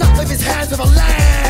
enough leave his hands of a land.